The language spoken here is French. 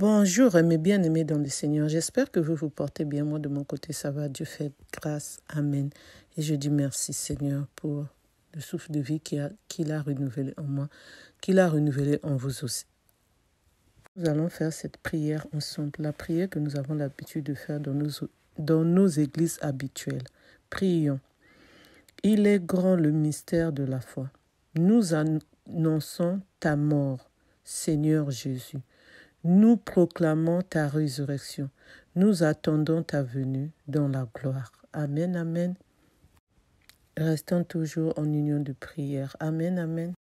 Bonjour, mes bien-aimés dans le Seigneur. J'espère que vous vous portez bien. Moi, de mon côté, ça va. Dieu fait grâce. Amen. Et je dis merci, Seigneur, pour le souffle de vie qu'il a, qu'il a renouvelé en moi, qu'il a renouvelé en vous aussi. Nous allons faire cette prière ensemble, la prière que nous avons l'habitude de faire dans nos, dans nos églises habituelles. Prions. Il est grand le mystère de la foi. Nous annonçons ta mort, Seigneur Jésus. Nous proclamons ta résurrection. Nous attendons ta venue dans la gloire. Amen, amen. Restons toujours en union de prière. Amen, amen.